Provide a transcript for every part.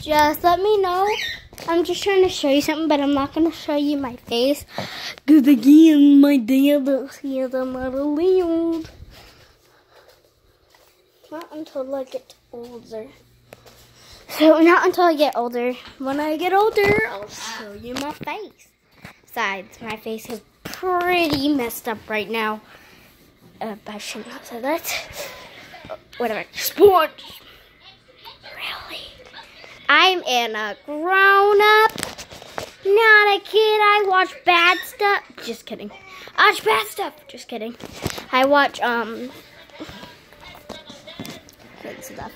Just let me know. I'm just trying to show you something, but I'm not going to show you my face. Because again, my dad is I'm not allowed. Not until I get older. So not until I get older. When I get older, I'll show you my face. Besides, my face is pretty messed up right now. Uh, I shouldn't have said that. Whatever. Sports. I'm in a grown up, not a kid. I watch bad stuff. Just kidding. I watch bad stuff. Just kidding. I watch um good stuff.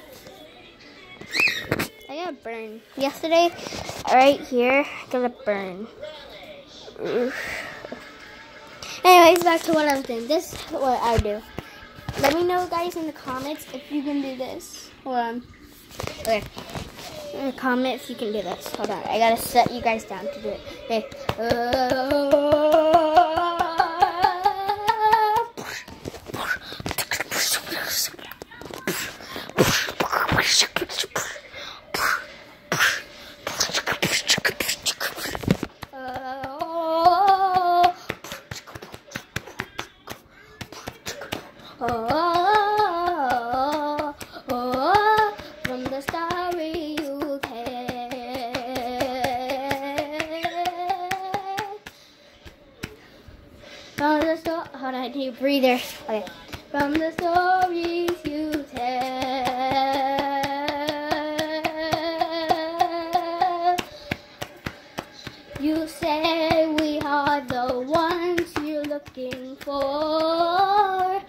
I got a burn. Yesterday, right here, I got a burn. Oof. Anyways, back to what I was doing. This is what I do. Let me know, guys, in the comments if you can do this. Hold on. Okay. In the comments, you can do this. Hold on. I gotta set you guys down to do it. Okay. Uh, I breather. Okay. From the stories you tell, you say we are the ones you're looking for.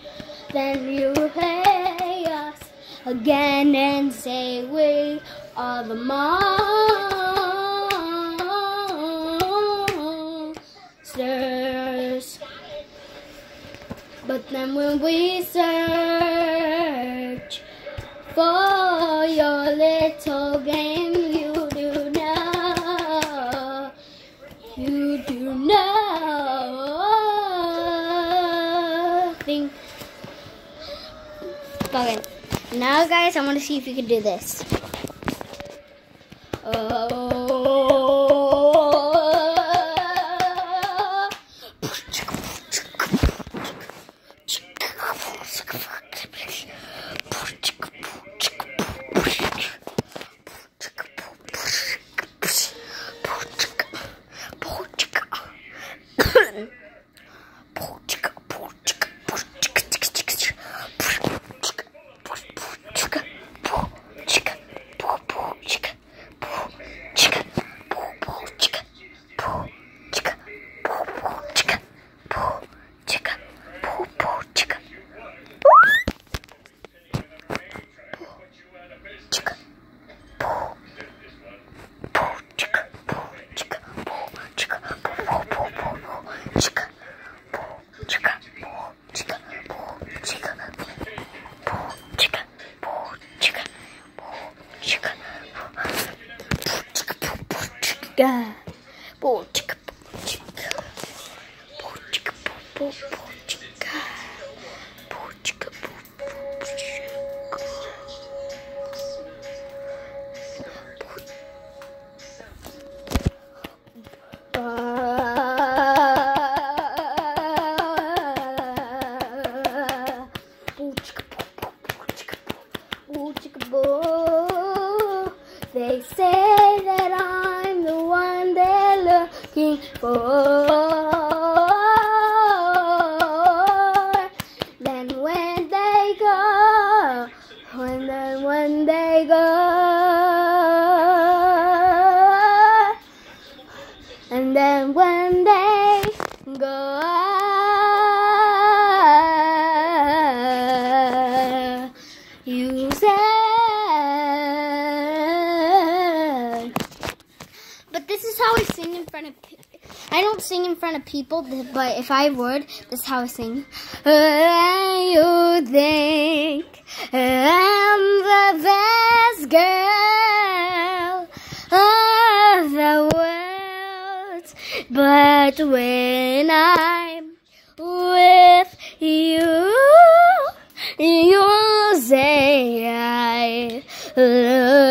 Then you pay us again and say we are the monsters. But then when we search for your little game, you do know, you do nothing. Okay, now guys, I want to see if you can do this. Oh. Dimension. Bo chica bo. Bo chica bo. They say for. Then when they go, when then when they go, and then when they go, you said. But this is how I sing in front of. I don't sing in front of people, but if I would, this is how I sing. You think I'm the best girl of the world, but when I'm with you, you say I look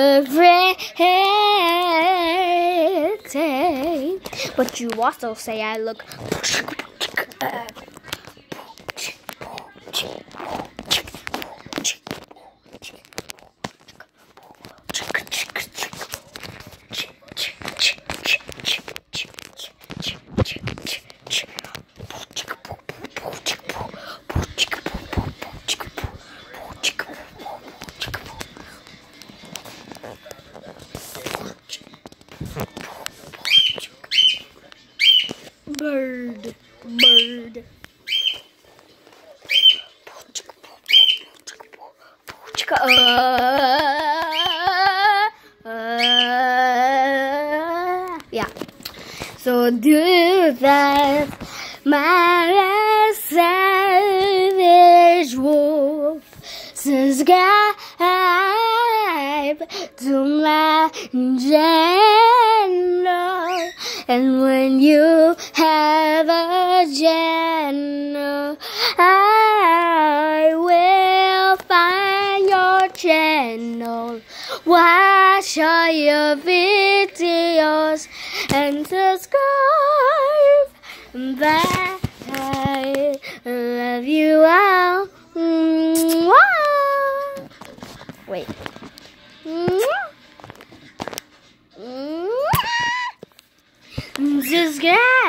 But you also say I look. Bird, bird. Uh, uh, yeah. So do that, my savage wolf. Subscribe to my channel, and when you have a channel, I will find your channel. Watch all your videos and subscribe. Bye. Yeah.